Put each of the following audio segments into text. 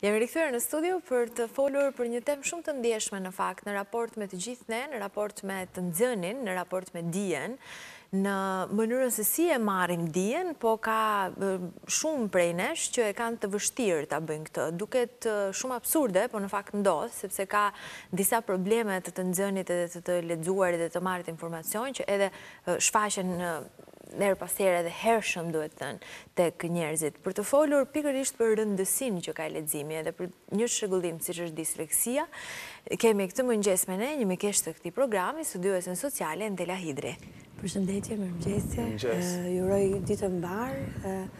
Jemi rikthyer në studio për të folur për një temë shumë të ndjeshme në fakt, në raport me të gjithë ne, në raport me të nxënin, në raport me dijen, në mënyrën se si e marrim dijen, po ka shumë prej nesh që e kanë të vështirë ta bëjnë këtë. Duket shumë absurde, po në fakt ndodh, sepse ka disa probleme të të nxënit edhe të të lexuarit edhe të marrit informacion, që edhe shfaqen në herë pas here edhe herët shumë duhet thënë tek njerëzit për të folur pikërisht për rëndësinë që ka leximi edhe për një çrregullim siç është disleksia. Kemi këtë mëngjes me ne një mikeshë të këtij programi, studiuesen sociale Entela Hidri. Përshëndetje, mirëmëngjes. Ju uroj ditë të mbarë.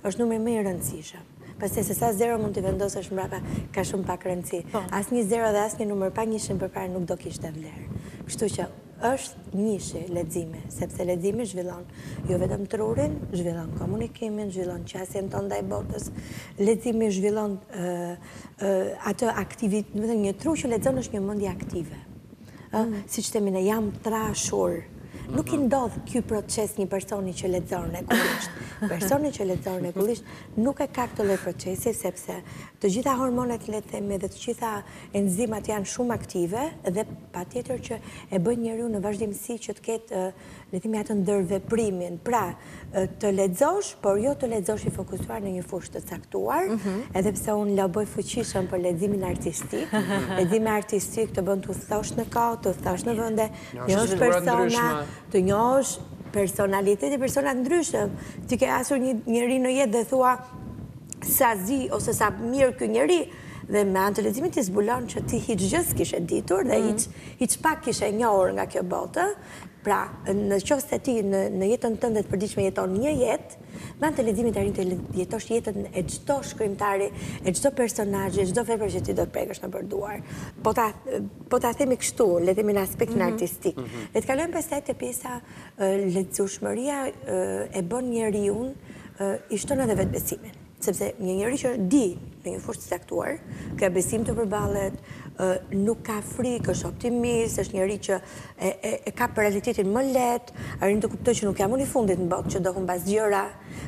Është numri më i rëndësishëm. Pastaj se sa zero mund t'i vendosësh mbrapa, ka shumë pak rëndësi. Po. Asnjë zero dhe asnjë numër pa njëshin përpara nuk do kishte vlerë. Kështu që është njëshi leximi, sepse leximi zhvillon jo vetëm trurin, zhvillon komunikimin, zhvillon qasjen tonë ndaj botës, leximi zhvillon atë aktivit, domethënë një tru që lexon është një mendje aktive. Siç themi ne jam trashur. Nuk i ndodh ky proces një personi që lexon rregullisht. Personi që lexon rregullisht nuk e ka këtë lloj procesi sepse të gjitha hormonet le të themi dhe të gjitha enzimat janë shumë aktive dhe patjetër që e bëjnë njeriun në vazhdimësi që të ketë le të themi atë ndërveprimin, pra të lexosh, por jo të lexosh i fokusuar në një fushë të caktuar, edhe pse unë loboj fuqishëm për leximin artistik, leximi artistik të bën të udhëtosh në kohë, të udhëtosh në vende, të njohësh persona, të njohësh personalitete, persona të ndryshëm, ti ke asur një njeri në jetë dhe thua sa zi ose sa mirë ky njeri, dhe me anë të leximit ti zbulon që ti hiçgjë s'kishe ditur dhe hiç pak kishe njohur nga kjo botë, Pra, në qoftë se ti në, në jetën tënde të përditshme jeton një jetë, me anë të leximit ti arrin të jetosh jetën e çdo shkrimtari, e çdo personazhi, e çdo vepre që ti do të prekësh nëpër duar. Po ta po ta themi kështu, le të themi në aspektin mm -hmm. artistik. Mm -hmm. Le të kalojmë pastaj te pjesa lexueshmëria e bën njeriun, i shton edhe vetëbesimin. Sepse një njeri që di në një fushë të caktuar, ka besim të përballet, nuk ka frikë, është optimist, është njeri që e kap realitetin më lehtë, arrin të kuptojë që nuk jam unë i fundit në botë që do humbas gjëra,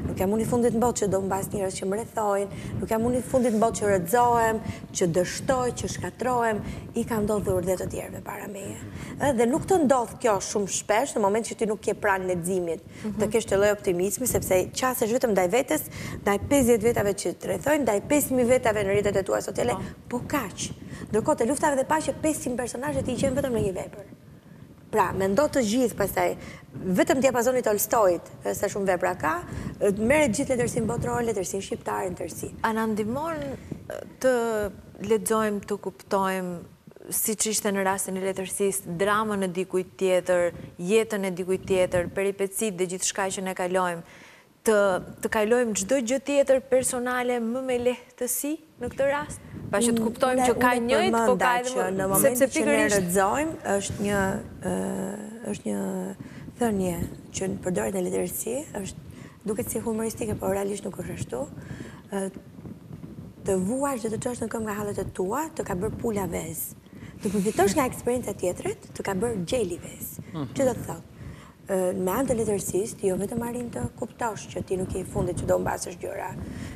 nuk jam unë i fundit në botë që do humbas njerëz që më rrethojnë, nuk jam unë i fundit në botë që rrëzohem, që dështoj, që shkatërrohem, i ka ndodhur dhe të tjerëve para meje. Dhe nuk të ndodh kjo shumë shpesh në momentin që ti nuk je pranë leximit, të kesh atë lloj optimizmi, sepse qasesh vetëm ndaj vetes, ndaj 50 vetave që të rrethojnë, ndaj 5.000 vetave në rrjetet e tua sociale, po. po kaq. Ndërkohë te Lufta edhe paqe, 500 personazhe ti gjen vetëm në një vepër. Pra, mendo të gjithë, pastaj, vetëm diapazoni i Tolstoit, se shumë vepra ka, merre gjithë letërsinë botërore, letërsinë shqiptare, në tërësi. A na ndihmon të lexojmë, të kuptojmë, siç ishte në rastin e letërsisë, dramën e dikujt tjetër, jetën e dikujt tjetër, peripecitë dhe gjithçka që ne kalojmë, të të kalojmë çdo gjë tjetër personale më me lehtësi në këtë rast, pra që të kuptojmë që ka njëjtë, por ka edhe më, në momentin që ne lexojmë, është një është një thënie që përdoret në letërsi, është duket si humoristike, por realisht nuk është ashtu, Të vuash dhe të çohesh në këmbë nga hallet e tua, të ka bërë pula vezë. Të përfitosh nga eksperienca e tjetrit, të ka bërë gjeli vezë. Që do të thotë, me anë të letërsisë, ti jo vetëm arrin të kuptosh që ti nuk je i fundit që do humbasësh gjëra,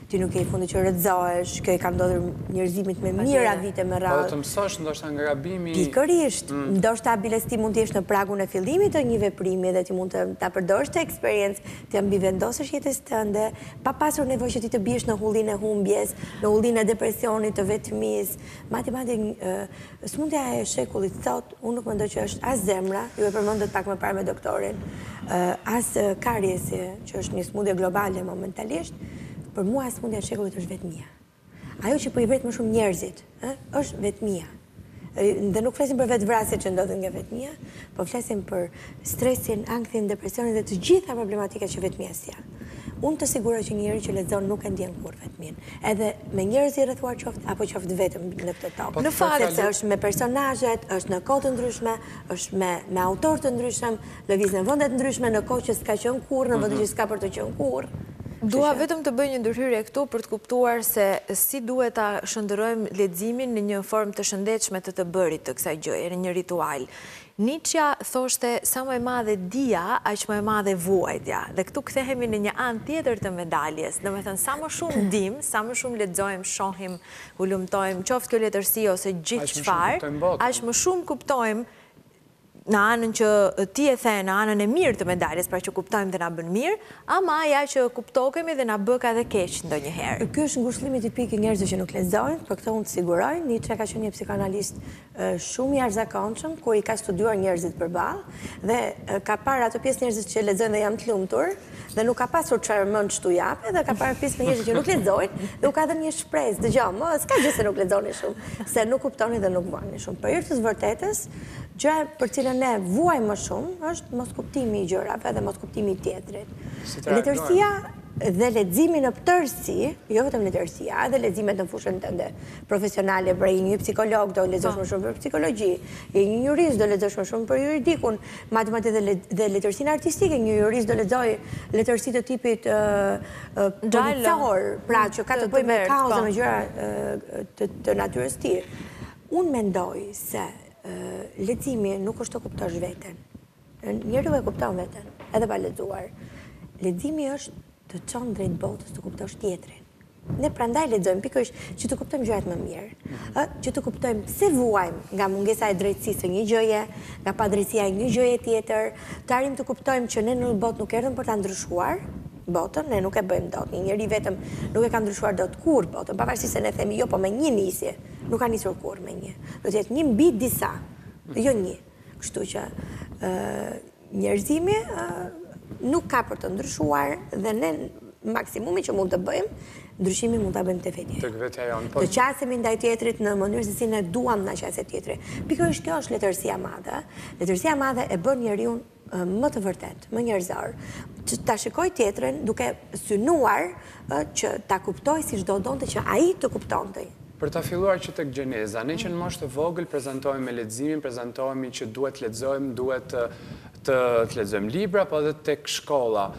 ti nuk je i fundit që rrëzohesh, kjo i ka ndodhur njerëzimit me mijëra vite me radhë. Po dhe të mësosh, ndoshta nga gabimi. Pikërisht, ndoshta biles ti mund të jesh në pragun e fillimit të një veprimi dhe ti mund ta përdorësh këtë eksperiencë T'ia mbivendosësh jetës tënde, pa pasur nevojë që ti të biesh në hullinë e humbjes, në hullinë e depresionit, të vetmisë. Madje, madje, sëmundja e shekullit sot, unë nuk mendoj që është as zemra, ju e përmendët pak më parë me doktorin, as kariesi, që është një sëmundje globale momentalisht, për mua sëmundja e shekullit është vetmia. Ajo që po i vret më shumë njerëzit, ë, është vetmia. Dhe nuk flasim për vetëvrasjet që ndodhin nga vetmia, po flasim për stresin, ankthin, depresionin dhe të gjitha problematikat që vetmia sjell. Unë të siguroj që një njeri që lexon nuk e ndjen kurrë vetminë. Edhe me njerëz i rrethuar qoftë apo qoftë vetëm në këtë tokë. Po, në fakt se është me personazhet, është në kohë të ndryshme, është me me autorë të ndryshëm, Lëviz në vende të ndryshme në kohë që s'ka qenë kurrë, në vende që s'ka për të qenë kurrë. Dua vetëm të bëj një ndërhyrje këtu për të kuptuar se si duhet ta shndërrojmë leximin në një formë të shëndetshme të të bërit të kësaj gjëje, në një ritual. Niçja thoshte sa më e madhe dija, aq më e madhe vuajtja. Dhe këtu kthehemi në një anë tjetër të medaljes, domethënë sa më shumë dimë, sa më shumë lexojmë, shohim, hulumtojmë, qoftë kjo letërsi ose gjithçfarë, aq më shumë kuptojmë në anën që ti e the në anën e mirë të medaljes, pra që kuptojmë dhe na bën mirë, ama ja që kuptokemi dhe na bëka edhe keq ndonjëherë. Ky është ngushëllimi tipik i njerëzve që nuk lexojnë, për këtë unë të siguroj, Niçe ka qenë një psikoanalist shumë i jashtëzakonshëm, ku i ka studiuar njerëzit përballë dhe ka parë atë pjesë njerëzish që lexojnë dhe janë të lumtur, dhe nuk ka pasur çfarë mend t'u japë, dhe ka parë pjesë njerëzish që nuk lexojnë, dhe u ka dhënë një shpresë, dëgjo, më, s'ka gjë se nuk lexoni shumë, se nuk kuptoni dhe nuk vuani shumë. Për hir të së vërtetës, gjëja për cilën ne vuajmë më shumë, është moskuptimi i gjërave dhe moskuptimi i tjetrit. Letërsia dhe leximi në tërësi, jo vetëm letërsia, edhe leximet në fushën tënde profesionale, pra je një psikolog, do lexosh më shumë për psikologji, je një jurist, do lexosh më shumë për juridikun, madje madje dhe letërsinë artistike, një jurist do lexojë letërsi të tipit policor, pra që ka të bëjë me kauza dhe me gjëra të natyrës tillë. Unë mendoj se leximi nuk është të kuptosh veten. Njeriu e kupton veten, edhe pa lexuar. Leximi është të çon drejt botës të kuptosh tjetrin. Ne prandaj lexojmë pikërisht që të kuptojmë gjërat më mirë, ë, që të kuptojmë pse vuajmë nga mungesa e drejtësisë së një gjëje, nga padrejtësia e një gjëje tjetër, të arrijmë të kuptojmë që ne në botë nuk erdhëm për ta ndryshuar botën, ne nuk e bëjmë dot, një njeri vetëm nuk e ka ndryshuar dot kurrë botën, pavarësisht se ne themi jo, po me një nisje, nuk ka nisur kurrë me një. Do të jetë një mbi disa, jo një. Kështu që, ë, Njerëzimi nuk ka për të ndryshuar dhe ne maksimumi që mund të bëjmë, ndryshimi mund ta bëjmë te vetja jonë. Te vetja jonë. Po- të qasemi ndaj tjetrit në mënyrë se si ne duam të na qaset tjetri. Pikërisht kjo është letërsia e madhe. Letërsia e madhe e bën njeriun më të vërtetë, më njerëzor. Që ta shikojë tjetrin duke synuar që ta kuptojë siç do donte që ai të kuptohej. Për ta filluar që tek gjeneza, ne që në moshë të vogël prezantohemi me leximin, prezantohemi që duhet të lexojmë, duhet të lexojmë libra, po edhe tek shkolla.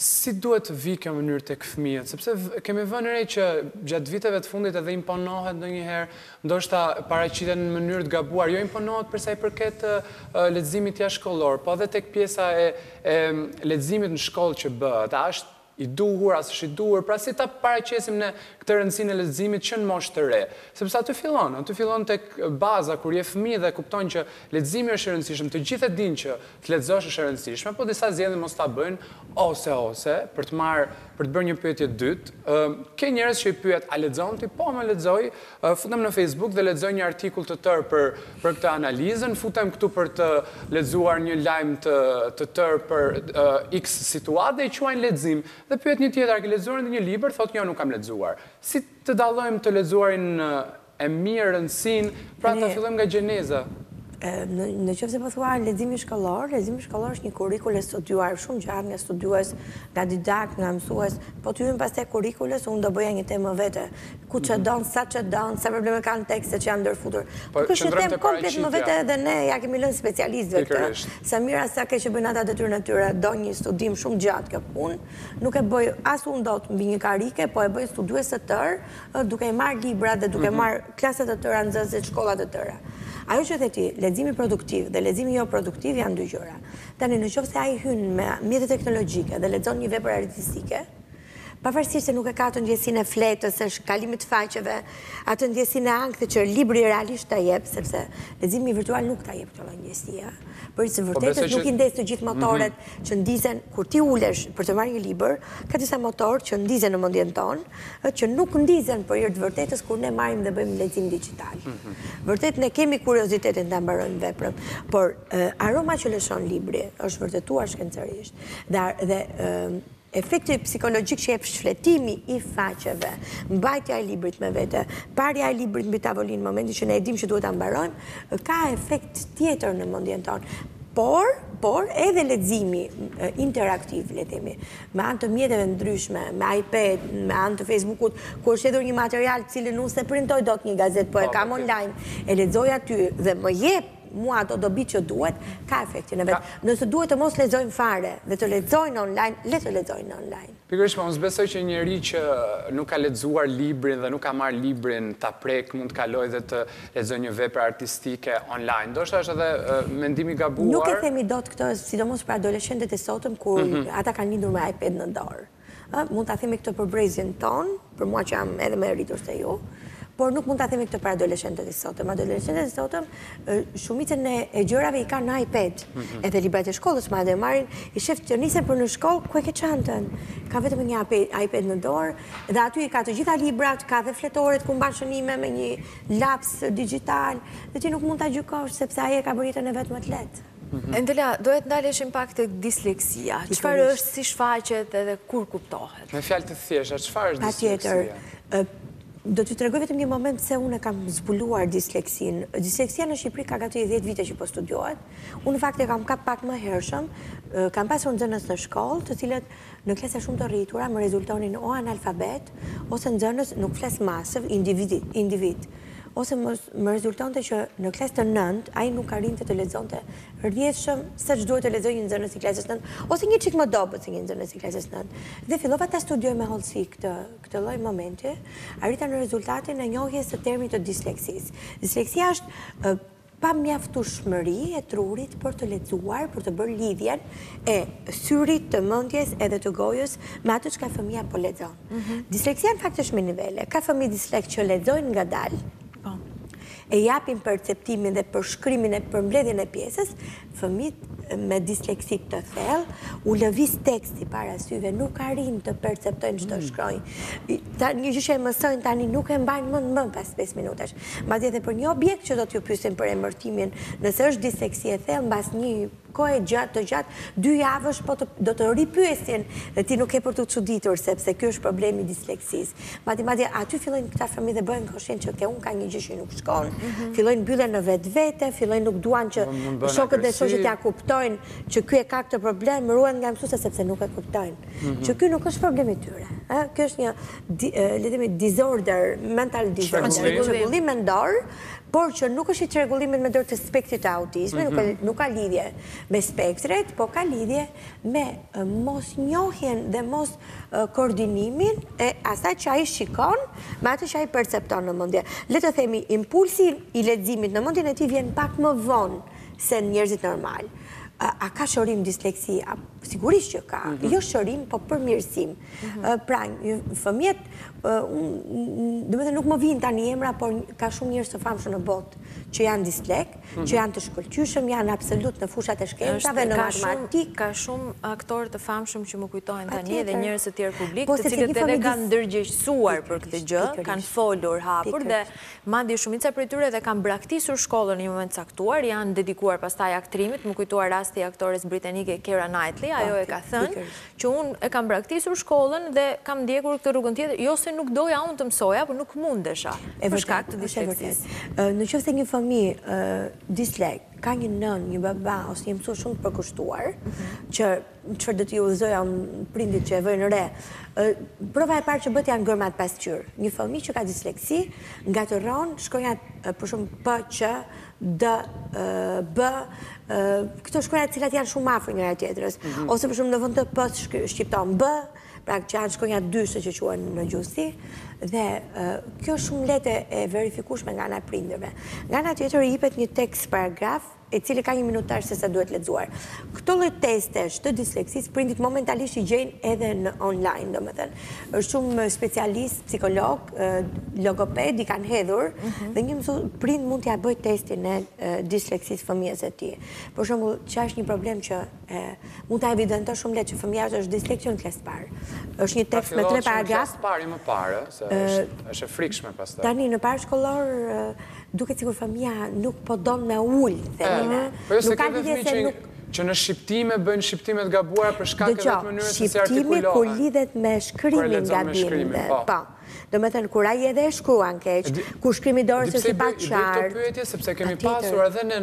Si duhet të vijë kjo mënyrë tek fëmijët, sepse kemi vënë re që gjatë viteve të fundit edhe imponohet ndonjëherë, ndoshta paraqitet në mënyrë të gabuar, jo imponohet për sa i përket leximit jashtëshkollor, po edhe tek pjesa e leximit në shkollë që bëhet, a është i duhur, a s'është i duhur, pra si ta paraqesim ne këtë rëndësinë e leximit që në moshë të re, sepse aty fillon, aty fillon tek baza kur je fëmijë dhe kupton që leximi është i rëndësishëm, të gjithë e dinë që të lexosh është e rëndësishme, po disa zgjedhin mos ta bëjnë, ose, ose, për të marrë, për të bërë një pyetje të dytë, ë, ke njerëz që i pyet, a lexon ti, po, më lexoj, Futem në Facebook dhe lexoj një artikull të tërë për për këtë analizën, futem këtu për të lexuar një lajm të të tërë për iks situatë dhe e quajnë lexim. Dhe pyet një tjetër, a ke lexuar ndonjë libër? Thotë, jo, nuk kam lexuar. Si të dallojmë të lexuarin e mirë, rëndësinë, pra ta fillojmë nga gjeneza? Në qoftë se po thua leximi shkollor, leximi shkollor është një kurrikul e studiuar shumë gjatë nga studiues, nga didaktë, nga mësues, po të hyjmë pastaj kurrikulës, unë do bëja një temë më vete, ku çedon, sa çedon, sa probleme kanë tekste që janë ndërfutur. Po, kjo është një temë komplet më vete edhe ne, ia kemi lënë specialistëve këtë, sa mirë a sa keq bëjnë ata detyrën e tyre, do një studim shumë të gjatë kjo punë, nuk e bëj as unë dot mbi një karrige, po e bëjnë studiues të tërë, duke marrë libra dhe duke marrë klasa të tëra, nxënës, shkolla të tëra. Ajo që the ti, leximi produktiv dhe leximi jo produktiv janë dy gjëra. Tani, në qofë se ai hyn me mjete teknologjike dhe lexon një vepër artistike, Pavarësisht se nuk e ka atë ndjesinë e fletës, e kalimit të faqeve, atë ndjesinë e ankthit që libri realisht ta jep, sepse leximi virtual nuk ta jep këtë lloj ndjesie, për hir së, po, vërtetës nuk i ndez të gjithë mhm. motorët që ndizen kur ti ulesh për të marrë një libër, ka disa motorë që ndizen në mendjen tonë, që nuk ndizen për hir të së vërtetës kur ne marrim dhe bëjmë lexim dixhital. Mhm. Vërtet ne kemi kuriozitetin ta mbarojmë veprën, por aroma që lëshon libri është vërtetuar shkencërisht dhe dhe Efekti psikologjik që jep shfletimi i faqeve, mbajtja e librit me vete, parja e librit mbi tavolinë në momentin që ne e dimë që duhet ta mbarojmë, ka efekt tjetër në mendjen tonë. Por, por edhe leximi interaktiv, le të themi, me anë të mjeteve të ndryshme, me iPad, me anë të Facebook-ut, ku është hedhur një material të cilin unë s'e printoj dot një gazetë, po e kam online, e lexoj aty dhe më jep mua ato dobi që duhet, ka efektin e vet. Nëse duhet të mos lexojnë fare dhe të lexojnë online, le të lexojnë online. Pikërisht, po unë s'besoj që një njeri që nuk ka lexuar librin dhe nuk ka marrë librin ta prekë mund të kalojë dhe të lexojë një vepër artistike online. Ndoshta është edhe mendim i gabuar. Nuk e themi dot këtë, sidomos për adoleshentët e sotëm kur ata kanë lindur me iPad në dorë. ë, mund ta themi këtë për brezin tonë, për mua që jam edhe më e rritur se ju, por nuk mund ta themi këtë për adoleshentët e sotëm. Adoleshentët e sotëm, shumicën e gjërave i kanë në iPad, mhm. edhe librat e shkollës, madje marrin, i sheh të nisen për në shkollë, ku e ke çantën? Ka vetëm një iPad në dorë, dhe aty i ka të gjitha librat, ka dhe fletoret, ku mban shënime me një laps dixhital, dhe ti nuk mund ta gjykosh, sepse ai e ka bërë jetën e vet më të lehtë. Endela, do të ndaleshim pak tek disleksia. Çfarë është, si shfaqet edhe kur kuptohet? Me fjalë të thjeshta, çfarë është disleksia? Patjetër. Do t'ju tregoj vetëm një moment se unë e kam zbuluar disleksinë. Disleksia në Shqipëri ka gati dhjetë vite që po studiohet. Unë në fakt e kam kap pak më hershëm, kam pasur nxënës në shkollë, të cilët Në klasa shumë të rritura më rezultonin o analfabetë, ose nxënës nuk flas masiv, individë. Ose më rezultonte që në klasë të nëntë ai nuk arrinte të lexonte rrjedhshëm sa ç'duhet të lexojë një nxënës i klasës nëntë, ose një çik më dobët se një nxënës i klasës nëntë. Dhe fillova ta studioj me hollësi këtë këtë lloj momenti, arrita në rezultatin e njohjes së termit të disleksisë. Disleksia është pamjaftueshmëri e trurit për të lexuar, për të bërë lidhjen e syrit, të mendjes edhe të gojës me atë çka fëmija po lexon. Disleksia në fakt është me nivele. Ka fëmijë dislek që lexojnë ngadalë, e japin perceptimin dhe përshkrimin e përmbledhjen e pjesës, fëmijët me disleksi të thellë, u lëviz teksti para syve, nuk arrijnë të perceptojnë çdo shkronjë. Një gjë që e mësojnë tani nuk e mbajnë më mend pas 5 minutash. Madje edhe për një objekt që do t'ju pyesin për emërtimin, nëse është disleksi e thellë, mbas një kohe gjatë të gjatë, dy javësh po do të ripyesin dhe ti nuk ke për t'u çuditur sepse ky është problemi i disleksisë. Madje, madje, aty fillojnë këta fëmijë dhe bëhen koshient që te unë ka një gjë që nuk shkon, mhm. fillojnë mbyllen në vetvete, fillojnë nuk duan që shokët dhe shoqet ta kuptojnë që ky e ka këtë problem, ruhen nga mësueset sepse nuk e kuptojnë. Mhm. Që ky nuk është problemi i tyre. Ky është një, le të themi, disorder, mental disorder, çrregullim mendor, por që nuk është i çrregullimit mendor të spektrit të autizmit, mhm. nuk ka lidhje me spektret, po ka lidhje me mosnjohjen dhe mos koordinimin e asaj që ai shikon me atë që ai percepton në mendje. Le të themi impulsi i leximit në mendjen e tij vjen pak më vonë se njerëzit normalë. A ka shërim disleksia? Sigurisht që ka. Jo shërim, po përmirësim. Pra, fëmijët, domethënë nuk më vijnë tani emra, por ka shumë njerëz të famshëm në botë që janë dislek, që janë të shkëlqyshëm, janë absolutë në fushat e shkencave, në matematikë. Ka shumë aktorë të famshëm që më kujtohen tani dhe njerëz të tjerë publikë, po, të cilët edhe kanë ndërgjegjësuar për këtë gjë, kanë folur hapur dhe madje shumica prej tyre e kanë braktisur shkollën në një moment të caktuar, janë dedikuar pastaj aktrimit, m'u kujtua rasti i aktores britanike Keira Knightley, ajo e ka thënë, që unë e kam braktisur shkollën dhe kam ndjekur këtë rrugën tjetër, jo se nuk doja unë të mësoja, por nuk mundesha, për shkak të disleksisë. Në qoftë se një fëmijë dislek ka një nënë, një baba ose një mësues shumë të përkushtuar, që çfarë do t'i udhëzoja unë prindërit që e vënë re, prova e parë që bëhet janë gërmat pasqyrë. Një fëmijë që ka disleksi, ngatërron shkronjat për shembull P, Q, D, B, këto shkronja të cilat janë shumë afër njëra-tjetrës, ose për shembull në vënd të P shqipton B, pra që janë shkronja dyshe që quhen në gjuhësi, dhe kjo është shumë lehtë e verifikueshme nga ana e prindërve. Nga ana tjetër i jepet një tekst paragraf, i cili ka një minutazh se sa duhet lexuar. Këto lloj testesh të disleksisë, prindërit momentalisht i gjejnë edhe në online, domethënë. Është shumë specialist, psikolog, logoped i kanë hedhur dhe një mësu prind mund t'ia bëjë testin e disleksisë fëmijës së tij. Për shembull, që është një problem që mund ta evidentosh shumë lehtë që fëmija është është disleksik që në klasë të parë. është një tekst me tre paragraf. Ta fillon që në klasë të parë a më parë, se është e frikshme pastaj. Tani, në parashkollor, duket sikur fëmija nuk po don me u ulë, themi ne. Nuk ka lidhje se nuk. Që në shqiptime bëjnë shqiptime të gabuara për shkak edhe të mënyrës se si artikulohen. Dëgjo, shqiptimi kur lidhet me shkrimin gabim dhe, po. Domethënë kur ai edhe e shkruan keq, kur shkrimi i dorës është i paqartë. Di pse i bëj këto pyetje, sepse kemi pasur edhe ne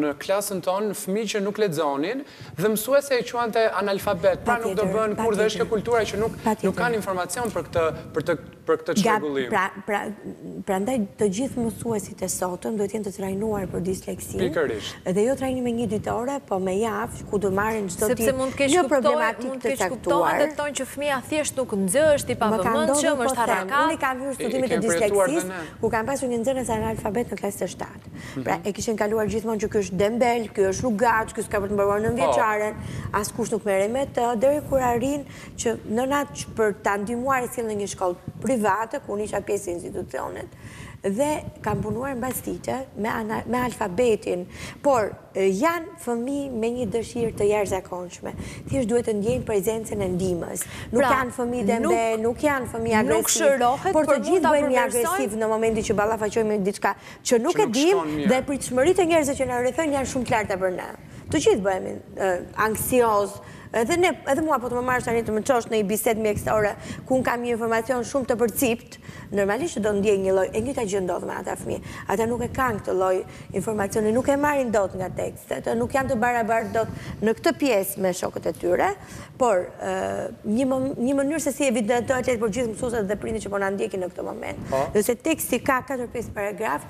në klasën tonë fëmijë që nuk lexonin dhe mësuesja i quante analfabet. Pra nuk do bëhen kurrë dhe është kjo kultura që nuk kanë informacion për këtë, për të për këtë çrregullim. Pra, pra, prandaj të gjithë mësuesit e sotëm duhet të jenë të trajnuar për disleksinë. Pikërisht. Dhe jo trajnime njëditore, po me javë, ku do marrin çdo ditë një problematikë të caktuar. Sepse mund të kesh kuptuar, mund të kesh kuptuar edhe këtë që fëmija thjesht nuk nxë, është i pavëmendshëm, është arrakat. Unë i kam hyrë studimit të disleksisë, ku kam pasur një nxënës analfabet në klasë të shtatë. Pra, e kishin kaluar gjithmonë që ky është dembel, ky është rrugaç, ky s'ka për të mbaruar nëntëvjeçaren, askush nuk merrej me të, deri kur arrin që nëna për ta ndihmuar e sjell në një shkollë private ku unë isha pjesë e institucionit dhe kam punuar mbasdite me me alfabetin, por janë fëmijë me një dëshirë të jashtëzakonshme. Thjesht duhet të ndjejnë prezencën e ndihmës. Pra, nuk janë fëmijë dembelë, nuk janë fëmijë agresivë. Nuk shërohet, por të gjithë bëhemi agresivë në momentin që ballafaqohemi me diçka që nuk e dimë dhe pritshmëritë e njerëzve që na rrethojnë janë shumë të larta për ne. Të gjithë bëhemi anksiozë, Edhe ne, edhe mua po të më marrësh tani të më çosh në një bisedë mjekësore, ku unë kam një informacion shumë të përciptë, normalisht që do ndjej një lloj, e njëjta gjë ndodh me ata fëmijë. Ata nuk e kanë këtë lloj informacioni, nuk e marrin dot nga tekstet, ë, nuk janë të barabartë dot në këtë pjesë me shokët e tyre, por, ë, një mom, një mënyrë se si evidentohet, lehtë për gjithë mësueset dhe prindërit që po na ndjekin në këtë moment, nëse teksti ka katër-pesë paragrafë,